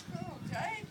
Oh, school, Jake.